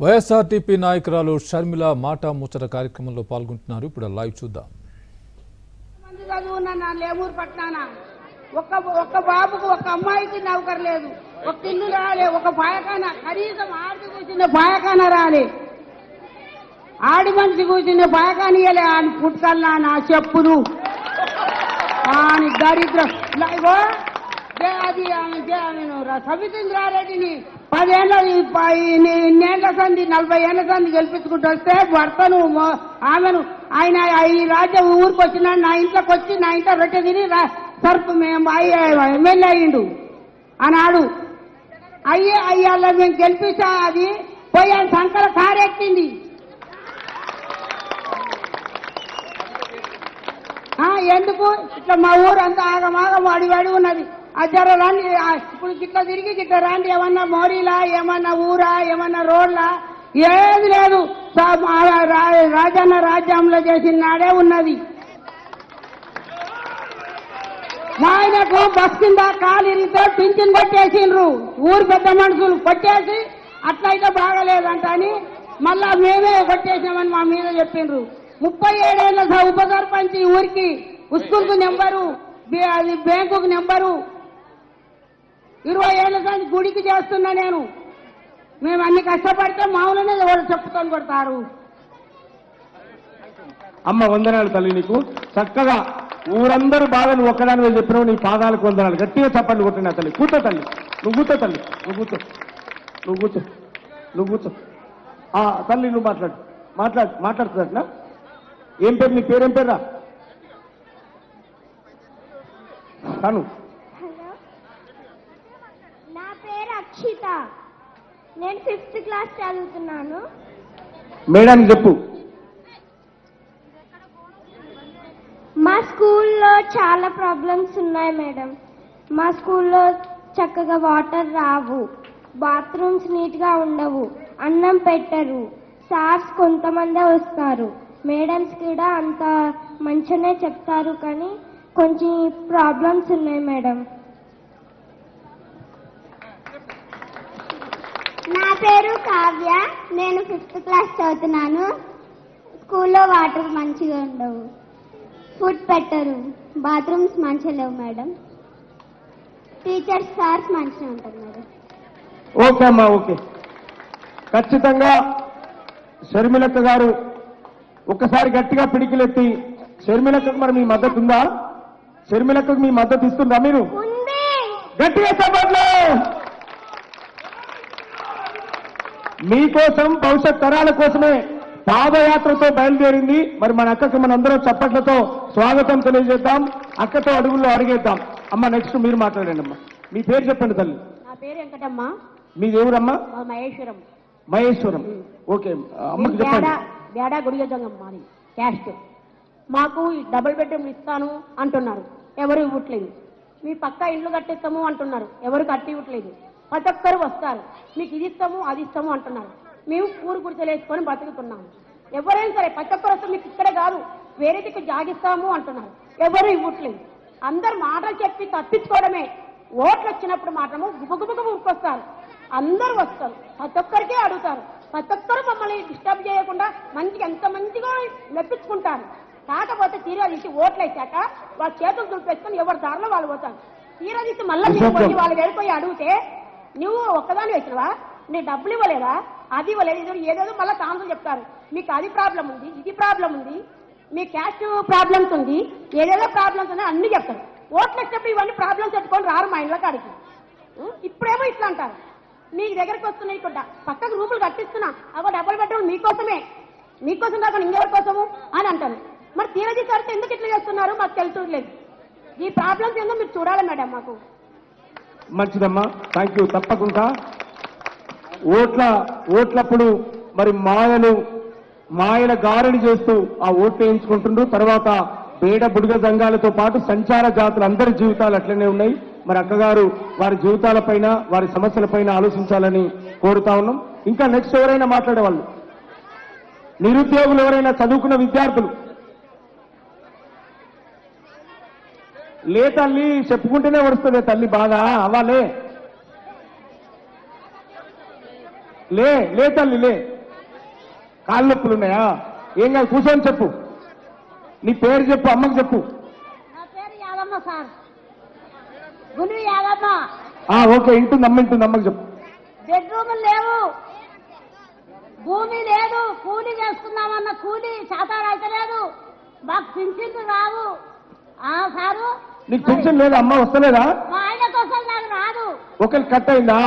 YSRTP నాయకురాలు షర్మిల మాట ముచ్చట కార్యక్రమంలో పాల్గొంటున్నారు. ఇప్పుడు లైవ్ చూద్దాం. చదువున్నా నా లేమూరు పట్నాన ఒక్క ఒక్క బాబుకు ఒక అమ్మాయికి నౌకరు లేదు. ఒక ఇల్లు రాలే ఒక పాయకాన కనీసం ఆడి కూర్చున్న పాయకాన రాలే. ఆడి మనిషి కూర్చున్న పాయకాన ఇయ్యలే ఆయన పుట్టుకల్లా నా చెప్పులు. అని దరిద్రం. ఇలా అది ఆమె జే ఆమెను రా- పదేళ్ళ సంధి ఇన్నేళ్ళ నలభై ఏళ్ళ సంధి గెలిపించుకుంటూ వస్తే భర్తను ఆమెను. ఆయన ఈ రాజ్యం ఊరికి వచ్చిన నా ఇంట్లోకి వచ్చి నా ఇంట్లో రొట్టె తిని సర్పు మేము ఎమ్మెల్యే అయ్యిండు. అన్నాడు అయ్యే అయ్యాళ్ళ మేము గెలిపిస్తా అది పోయి ఆయన సంకల కారెక్కింది ఎందుకు? ఇట్లా మా ఊరంతా అంతా ఆగమాగం అడిగాడి ఉన్నది జర రండి ఇప్పుడు గిట్ల తిరిగి గిట్ల రండి ఏమన్నా మోరీలా ఏమన్నా ఊరా ఏమన్నా రోడ్లా? ఏది లేదు. రాజన్న రాజ్యంలో చేసిన నాడే ఉన్నది. మా ఆయనకు బస్ కింద కాలు ఇరిగితే పింఛన్ కొట్టేసిండ్రు. ఊరు పెద్ద మనుషులు కొట్టేసి అట్లయితే బాగలేదంట అని మళ్ళా మేమే కొట్టేసామని మా మీద చెప్పిండ్రు. ముప్పై ఏడేళ్ళ ఉప సర్పంచ్ ఊరికి ఉస్కూల్కు నెంబరు అది బ్యాంకుకు నెంబరు ఇరవై ఏళ్ళ కానీ గుడికి చేస్తున్నా నేను. మేము అన్ని కష్టపడితే మామూలునే ఎవరు చెప్పుకొని కొడతారు. అమ్మ వందనాలు తల్లి నీకు. చక్కగా ఊరందరూ బాగా నువ్వు ఒక్కదాని చెప్పినావు నీ పాదాలకు వందనాలు. గట్టిగా చప్పట్లు కొట్టినా తల్లి. కూర్చో తల్లి. నువ్వు కూర్చో తల్లి. నువ్వు కూర్చో. నువ్వు కూర్చో. నువ్వు కూర్చో. ఆ తల్లి నువ్వు మాట్లాడు. మాట్లాడు. మాట్లాడుతున్నట్నా ఏం పేరు? నీ పేరేం పేరా తను హలో నా పేరు అక్షిత నేను ఫిఫ్త్ క్లాస్ చదువుతున్నాను. మేడానికి చెప్పు. మా స్కూల్లో చాలా ప్రాబ్లమ్స్ ఉన్నాయి మేడం. మా స్కూల్లో చక్కగా వాటర్ రావు. బాత్రూమ్స్ నీట్గా ఉండవు. అన్నం పెట్టరు. సార్స్ కొంతమందే వస్తారు. మేడమ్స్ కూడా అంత మంచిగానే చెప్తారు కానీ కొంచెం ప్రాబ్లమ్స్ ఉన్నాయి మేడం. పేరు కావ్య. నేను ఫిఫ్త్ క్లాస్ చదువుతున్నాను. స్కూల్లో వాటర్ మంచిగా ఉండవు. ఫుడ్ పెట్టరు. బాత్రూమ్స్ మంచిగా లేవు మేడం టీచర్స్ సార్స్ మంచిగా ఉంటారు మేడం ఓకే అమ్మా ఓకే. ఖచ్చితంగా షర్మిలక్క గారు ఒక్కసారి గట్టిగా పిడికిలెత్తి షర్మిలక్కకు మరి మీ మద్దతు ఉందా? షర్మిలక్కకు మీ మద్దతు ఇస్తుందా మీరు? గట్టిగా చెప్పట్లు! మీకోసం భవిష్యత్ తరాల కోసమే పాదయాత్రతో బయలుదేరింది. మరి మన అక్కకి మనందరం చప్పట్లతో స్వాగతం తెలియజేద్దాం. అక్కతో అడుగుల్లో అడిగేద్దాం అమ్మ నెక్స్ట్ మీరు మాట్లాడండి అమ్మా. మీ పేరు చెప్పండి తల్లి. నా పేరు వెంకటమ్మ. మీది ఎవరమ్మా? మహేశ్వరం. మహేశ్వరం. ఓకే అమ్మకి చెప్పండి. బేడా గుడియజంగం మాది. క్యాస్ట్ మాకు డబుల్ బెడ్రూమ్ ఇస్తాను అంటున్నారు. ఎవరు ఇవ్వట్లేదు. మీ పక్క ఇల్లు కట్టిస్తాము అంటున్నారు. ఎవరు కట్టి ఇవ్వట్లేదు. ప్రతి ఒక్కరు వస్తారు. మీకు ఇది ఇస్తాము అది ఇస్తాము అంటున్నారు. మేము కూరు గుడిసెలు వేసుకొని బతుకుతున్నాము. ఎవరైనా సరే ప్రతి ఒక్కరు వస్తే మీకు ఇక్కడే కాదు వేరే దిక్కు జాగిస్తాము అంటున్నారు. ఎవరు ఇవ్వట్లేదు. అందరు మాటలు చెప్పి తప్పించుకోవడమే. ఓట్లు వచ్చినప్పుడు మాత్రము గుబగుబగ ఊరుకొస్తారు అందరూ వస్తారు. ప్రతి ఒక్కరికి అడుగుతారు. ప్రతి ఒక్కరు మమ్మల్ని డిస్టర్బ్ చేయకుండా మంచిగా ఎంత మంచిగా మెప్పించుకుంటారు. కాకపోతే తీరా తీసి ఓట్లు వేసాక వాళ్ళ చేతులు దులిపేసుకొని ఎవరి దారిలో వాళ్ళు పోతారు. తీరా తీసి మళ్ళీ వాళ్ళు వెళ్ళిపోయి అడిగితే నువ్వు ఒక్కదాని వేసినవా నీ డబ్బులు ఇవ్వలేదా? అది ఇవ్వలేదు ఇది ఏదేదో మళ్ళీ కాన్సల్ చెప్తారు. మీకు అది ప్రాబ్లం ఉంది ఇది ప్రాబ్లం ఉంది మీ క్యాష్ ప్రాబ్లమ్స్ ఉంది ఏదేదో ప్రాబ్లమ్స్ ఉన్నాయి అన్ని చెప్తారు. ఓట్లు వచ్చినప్పుడు ఇవన్నీ ప్రాబ్లమ్స్ పెట్టుకొని రారు మా ఇంట్లో కాడికి. ఇప్పుడేమో ఇట్లా అంటారు. మీ దగ్గరికి వస్తున్నాయి ఇక్కడ పక్కకు రూపులు కట్టిస్తున్నా అవో డబ్బులు పెట్టడం మీకోసమే. మీకోసం కాకుండా ఇంకెవరి కోసము? అని అంటారు. మరి తీరజీ సార్తో ఎందుకు ఇట్లా చేస్తున్నారు? మాకు తెలుసు లేదు. ఈ ప్రాబ్లమ్స్ ఏందో మీరు చూడాలి మేడం మాకు. మంచిదమ్మా థ్యాంక్ యూ తప్పకుండా. ఓట్ల ఓట్లప్పుడు మరి మాయలు మాయల గారడి చేస్తూ ఆ ఓట్లు వేయించుకుంటుండ్రు. తర్వాత బేడ బుడిగ సంఘాలతో పాటు సంచార జాతులు అందరి జీవితాలు అట్లనే ఉన్నాయి. మరి అక్కగారు వారి జీవితాలపైన వారి సమస్యలపైన ఆలోచించాలని కోరుతా ఉన్నాం. ఇంకా నెక్స్ట్ ఎవరైనా మాట్లాడేవాళ్ళు? నిరుద్యోగులు ఎవరైనా చదువుకున్న విద్యార్థులు? లే తల్లి చెప్పుకుంటేనే వస్తుంది తల్లి బాగా అవ్వాలే లే. లే తల్లి లే. కాళ్ళు నొప్పులు ఉన్నాయా? ఏం కాదు కూర్చొని చెప్పు. నీ పేరు చెప్పు అమ్మకు చెప్పు. నా పేరు యాదమ్మ సార్. గుండ్రి యాదమ్మ. ఆ ఓకే ఇంటుంది అమ్మ ఇంటుంది అమ్మకు చెప్పు. బెడ్రూములు లేవు. భూమి లేదు. కూలీ చేసుకుందామన్న కూలీ శాతాలు అయితే లేదు మాకు పింఛన్లు రావు. ఆ సారు? నీకు పెన్షన్ లేదా అమ్మ వస్తలేదా? మా ఆయన కోసం నాకు రాదు. ఒకరి కట్ అయిందా?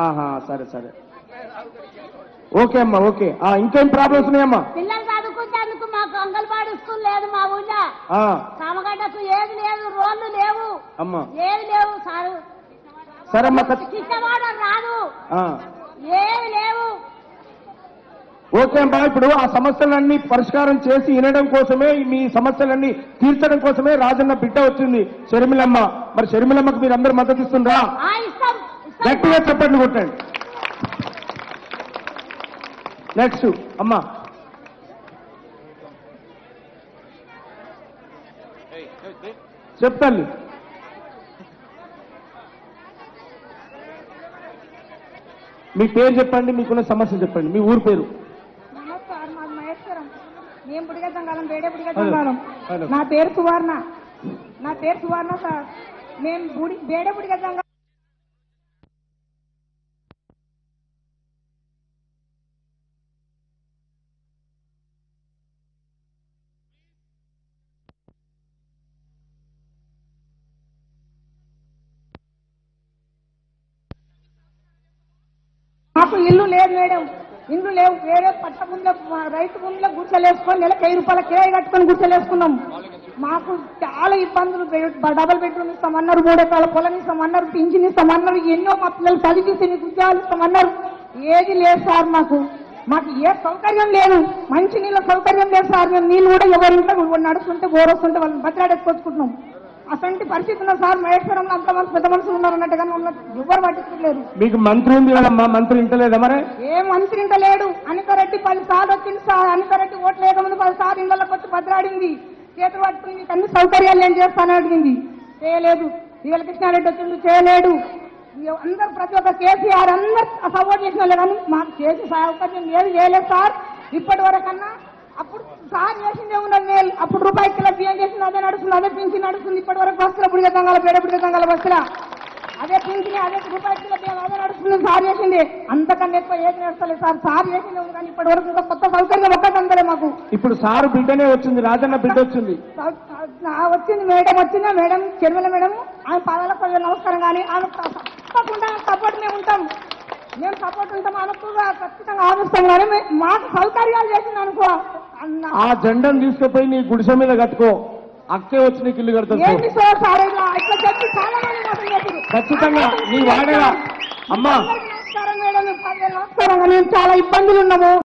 ఆహా సరే సరే. ఓకే అమ్మా ఓకే. ఇంకేం ప్రాబ్లమ్స్ ఉన్నాయమ్మా? పిల్లలు చదువుకుంటేందుకు మాకు అంగన్వాడీ స్కూల్ లేదు మా ఊళ్ళో ఏది లేదు రోడ్లు లేవు. అమ్మా. ఏది లేవు సారు. సరే అమ్మా రాదు. ఓకే అమ్మా ఇప్పుడు ఆ సమస్యలన్నీ పరిష్కారం చేసి వినడం కోసమే మీ సమస్యలన్నీ తీర్చడం కోసమే రాజన్న బిడ్డ వచ్చింది. షర్మిలమ్మ మరి షర్మిలమ్మకు మీరు అందరు మద్దతు ఇస్తుండ్రా? గట్టిగా చెప్పండి కొట్టండి. నెక్స్ట్ అమ్మా. చెప్తాను మీ పేరు చెప్పండి మీకున్న సమస్య చెప్పండి మీ ఊరు పేరు. బుడిగ సంఘాలం వేడే బుడిగ హలో. సంఘాలం. నా పేరు సువర్ణ. నా పేరు సువర్ణ సార్. మేము బుడి వేడే బుడిగ సంఘం మాకు ఇల్లు లేదు మేడం. ఇండ్లు లేవు వేరే పట్ట ముందు రైతు ముందులో గుర్చలేసుకొని నెలకు వెయ్యి రూపాయల కిరాయి కట్టుకొని గుర్చలేసుకున్నాం మాకు చాలా ఇబ్బందులు డబల్ బెడ్రూమ్ ఇస్తామన్నారు మూడు ఎకరాల పొలం ఇస్తామన్నారు పింఛన్ ఇస్తామన్నారు ఎన్నో మా పిల్లలు చదివిస్తే మీకు ఉద్యోగాలు ఇస్తామన్నారు ఏది లేదు సార్ మాకు. మాకు ఏ సౌకర్యం లేదు. మంచి నీళ్ళ సౌకర్యం లేదు సార్. మేము నీళ్ళు కూడా ఎవరింట్లో నడుస్తుంటే గోరొస్తుంటే వాళ్ళని బతిలాడేసుకొచ్చుకుంటున్నాం. అసంటి పరిస్థితి ఉన్న సార్ మహేశ్వరంలో అంతమంది పెద్ద మనుషులు ఉన్నారు అన్నట్టుగా మమ్మల్ని ఎవరు పట్టించుకోలేరు. మీకు మంత్రి ఉంది కదమ్మా మంత్రి ఇంటలేదా మరి? ఏ మంత్రి ఇంట లేడు అనితారెడ్డి పది సార్లు వచ్చింది సార్ అనితారెడ్డి ఓట్లు లేకముందు పది సార్లు ఇళ్ళకి వచ్చి భద్రాడింది చేతులు పట్టుకుని మీకు అన్ని సౌకర్యాలు నేను చేస్తాను అడిగింది. చేయలేదు. ఇవాళ కృష్ణారెడ్డి వచ్చిండు చేయలేడు. అందరు ప్రతి ఒక్క కేసీఆర్ అందరు సపోర్ట్ చేసిన వాళ్ళే కానీ మాకు చేసి సౌకర్యం ఏది చేయలేదు సార్. ఇప్పటి వరకన్నా అప్పుడు సార్ చేసిందే మేలు అప్పుడు రూపాయి కిలో బియ్యం చేసింది అదే నడుస్తుంది అదే పింఛన్ నడుస్తుంది. ఇప్పటి వరకు బస్సుల బుడిగ తంగాల పేడ బుడిగ తంగాల బస్సుల. అదే పింఛన్ అదే రూపాయి కిలో బియ్యం అదే నడుస్తుంది సార్ చేసింది. అంతకన్నా ఎక్కువ ఏది నడుస్తలేదు సార్. సార్ చేసింది ఉంది కానీ ఇప్పటి వరకు కొత్త సౌకర్యం ఒక్కటి అందలే మాకు. ఇప్పుడు సారు బిడ్డనే వచ్చింది రాజన్న బిడ్డ వచ్చింది. వచ్చింది మేడం వచ్చిందా మేడం? చెరువుల మేడం? ఆమె పాదాలకు కొంచెం నమస్కారం కానీ ఆమె తప్పకుండా సపోర్ట్ మేము ఉంటాం. మేము సపోర్ట్ ఉంటాం ఆమెకు ఖచ్చితంగా ఆపిస్తాం కానీ మాకు సౌకర్యాలు చేసింది అనుకో. ఆ జెండాను తీసుకుపోయి నీ గుడిసె మీద కట్టుకో. అక్కే వచ్చి నీకు ఇల్లు చేశారు. ఖచ్చితంగా. నీ వాడేగా అమ్మా. చాలా ఇబ్బందులు ఉన్నాము.